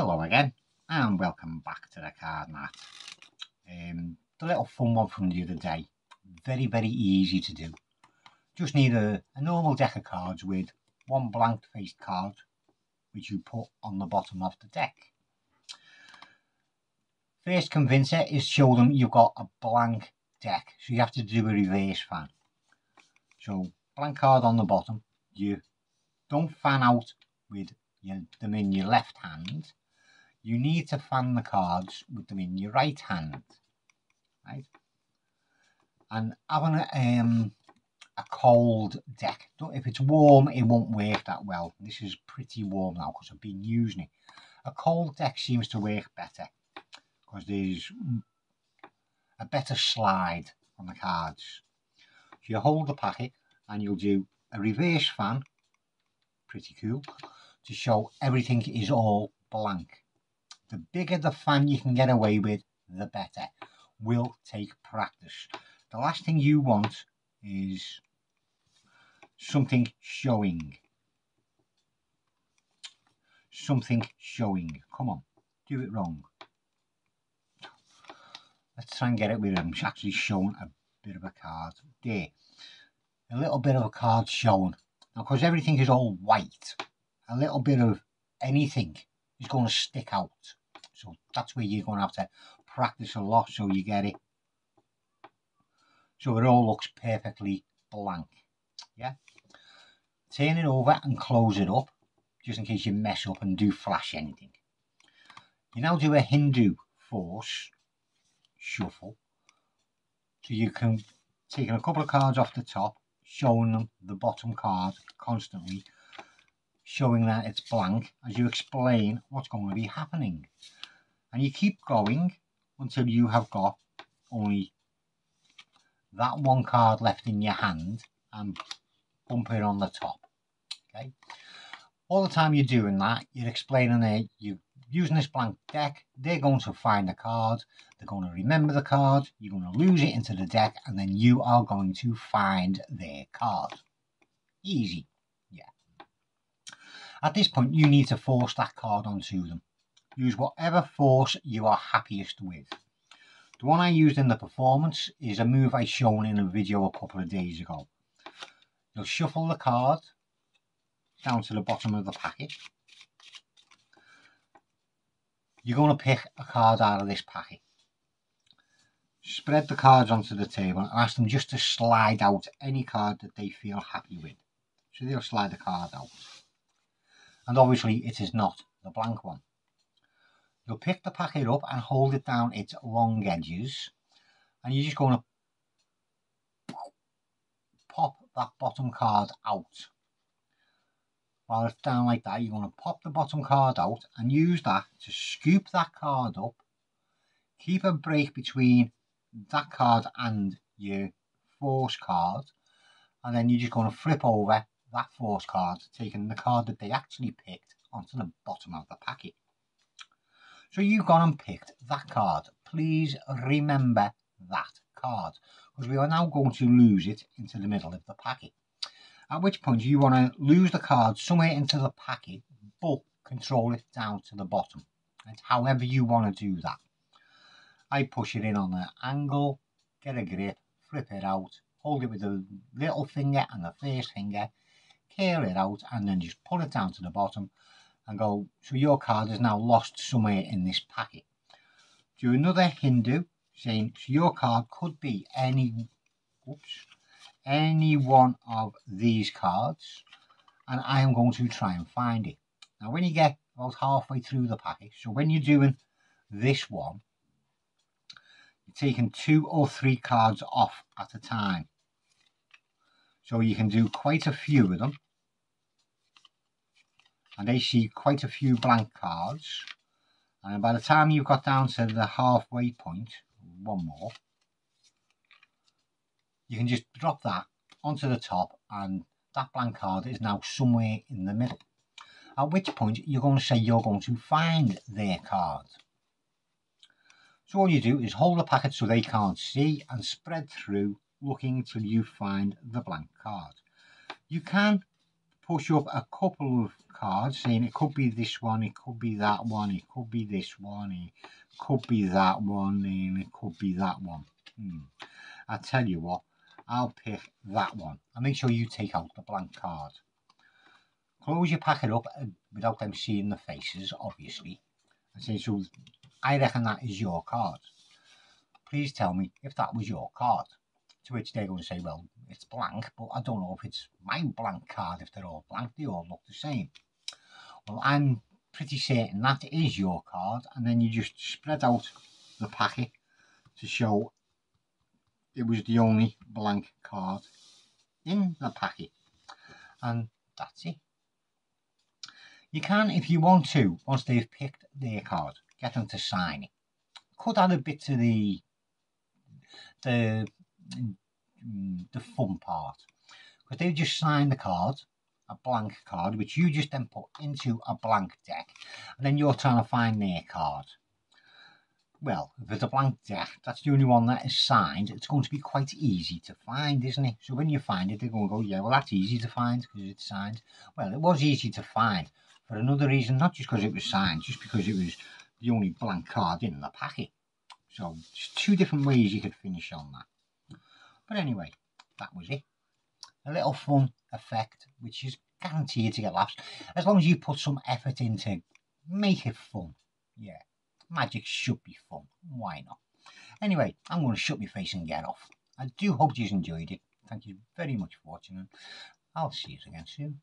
Hello again and welcome back to the card mat. Um, the little fun one from the other day. Very, very easy to do. Just need a, a normal deck of cards with one blank faced card which you put on the bottom of the deck. First convincer is show them you've got a blank deck. So you have to do a reverse fan. So blank card on the bottom. You don't fan out with your, them in your left hand. You need to fan the cards with them in your right hand. Right? And having a, um, a cold deck. If it's warm, it won't work that well. This is pretty warm now because I've been using it. A cold deck seems to work better because there's a better slide on the cards. So you hold the packet and you'll do a reverse fan, pretty cool, to show everything is all blank. The bigger the fan you can get away with, the better. Will take practice. The last thing you want is something showing. Something showing. Come on, do it wrong. Let's try and get it with them. It's actually showing a bit of a card. There. A little bit of a card showing. Now, because everything is all white, a little bit of anything is going to stick out. So that's where you're going to have to practice a lot so you get it. So it all looks perfectly blank. Yeah turn it over and close it up just in case you mess up and do flash anything. You now do a Hindu force shuffle so you can take a couple of cards off the top showing them the bottom card constantly showing that it's blank as you explain what's going to be happening and you keep going until you have got only that one card left in your hand and bump it on the top. Okay. All the time you're doing that, you're explaining it, you're using this blank deck, they're going to find the card, they're going to remember the card, you're going to lose it into the deck, and then you are going to find their card. Easy. Yeah. At this point, you need to force that card onto them. Use whatever force you are happiest with. The one I used in the performance is a move I shown in a video a couple of days ago. You'll shuffle the card down to the bottom of the packet. You're going to pick a card out of this packet. Spread the cards onto the table and ask them just to slide out any card that they feel happy with. So they'll slide the card out. And obviously it is not the blank one. You'll pick the packet up and hold it down its long edges and you're just going to pop that bottom card out. While it's down like that, you're going to pop the bottom card out and use that to scoop that card up. Keep a break between that card and your force card. And then you're just going to flip over that force card, taking the card that they actually picked onto the bottom of the packet. So you've gone and picked that card. Please remember that card because we are now going to lose it into the middle of the packet. At which point you want to lose the card somewhere into the packet but control it down to the bottom. It's however you want to do that. I push it in on the angle, get a grip, flip it out, hold it with the little finger and the first finger, curl it out and then just pull it down to the bottom and go, so your card is now lost somewhere in this packet. Do another Hindu saying so your card could be any oops, any one of these cards and I am going to try and find it. Now when you get about halfway through the packet, so when you're doing this one, you're taking two or three cards off at a time. So you can do quite a few of them. And they see quite a few blank cards. And by the time you've got down to the halfway point, one more you can just drop that onto the top and that blank card is now somewhere in the middle. At which point you're going to say you're going to find their card. So all you do is hold the packet so they can't see and spread through looking till you find the blank card. You can push up a couple of cards saying it could be this one, it could be that one, it could be this one, it could be that one, and it could be that one. Hmm. I tell you what, I'll pick that one. And make sure you take out the blank card. Close your packet up uh, without them seeing the faces, obviously. And say, so I reckon that is your card. Please tell me if that was your card. To which they're going to say, well, it's blank, but I don't know if it's my blank card, if they're all blank, they all look the same. Well, I'm pretty certain that is your card, and then you just spread out the packet to show it was the only blank card in the packet. And that's it. You can, if you want to, once they've picked their card, get them to sign it. Could add a bit to the the Mm, the fun part. Because they just sign the card a blank card which you just then put into a blank deck and then you're trying to find their card. Well if it's a blank deck that's the only one that is signed it's going to be quite easy to find isn't it? So when you find it they're going to go yeah well that's easy to find because it's signed. Well it was easy to find for another reason not just because it was signed just because it was the only blank card in the packet. So just two different ways you could finish on that. But anyway, that was it. A little fun effect, which is guaranteed to get laughs. As long as you put some effort into make it fun. Yeah, magic should be fun. Why not? Anyway, I'm going to shut my face and get off. I do hope you've enjoyed it. Thank you very much for watching and I'll see you again soon.